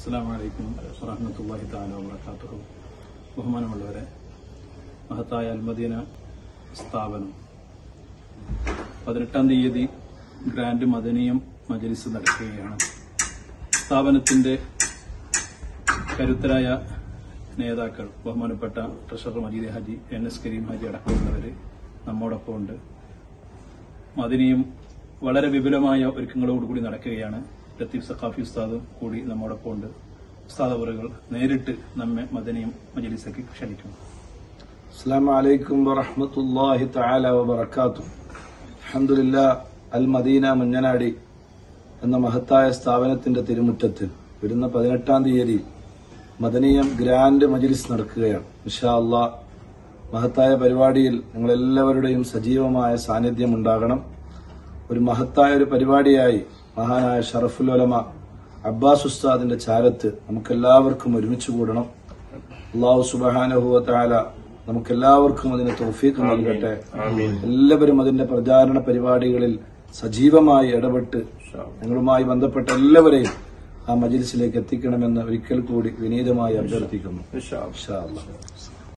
അസ്സാം വലൈക്കും വറഹമത്തല്ലാഹി താല വാത്തു ബഹുമാനമുള്ളവരെ മഹത്തായ അൽമദീന സ്ഥാപനം. പതിനെട്ടാം തീയതി ഗ്രാൻഡ് മദനീയം മജലിസ് നടക്കുകയാണ്. സ്ഥാപനത്തിന്റെ കരുത്തരായ നേതാക്കൾ ബഹുമാനപ്പെട്ട treasurer Majeed Haji N S Kareem Haji അടക്കമുള്ളവര് നമ്മോടൊപ്പം ഉണ്ട് മദനിയും വളരെ വിപുലമായ ഒരുക്കങ്ങളോടുകൂടി നടക്കുകയാണ്. ലത്തീഫ് സഖാഫി ഉസ്താദ് കൂടി നമ്മോടൊപ്പം ഉണ്ട്. ഉസ്താദ് അവറുകൾ നേരിട്ട് നമ്മെ മദനിയും മജലിസക്ക് ക്ഷണിക്കുന്നു. അസ്സാം വലൈക്കും വറഹമത്തല്ലാഹി തആല വബറകാതുഹു. അൽഹംദുലില്ലാ അൽ മദീന മഞ്ഞനാടി എന്ന മഹത്തായ സ്ഥാപനത്തിന്റെ തിരുമുറ്റത്ത് വരുന്ന പതിനെട്ടാം തീയതി മദനീയം ഗ്രാൻഡ് മജ്ലിസ് നടക്കുകയാണ്. ഇൻഷാ അള്ളാ മഹത്തായ പരിപാടിയിൽ നിങ്ങളെല്ലാവരുടെയും സജീവമായ സാന്നിധ്യം ഉണ്ടാകണം. ഒരു മഹത്തായ ഒരു പരിപാടിയായി മഹാനായ ഷറഫുൽ ഉലമ അബ്ബാസ് ഉസ്താദിന്റെ ചാരത്ത് നമുക്കെല്ലാവർക്കും ഒരുമിച്ച് കൂടണം. അള്ളാഹു സുബാനഹുവല നമുക്കെല്ലാവർക്കും അതിന് തൗഫീഖ് നൽകട്ടെ. എല്ലാവരും അതിന്റെ പ്രചാരണ പരിപാടികളിൽ സജീവമായി ഇടപെട്ട് ഞങ്ങളുമായി ബന്ധപ്പെട്ട എല്ലാവരെയും ആ മജിലിസിലേക്ക് എത്തിക്കണമെന്ന് ഒരിക്കൽ കൂടി വിനീതമായി അഭ്യർത്ഥിക്കുന്നു.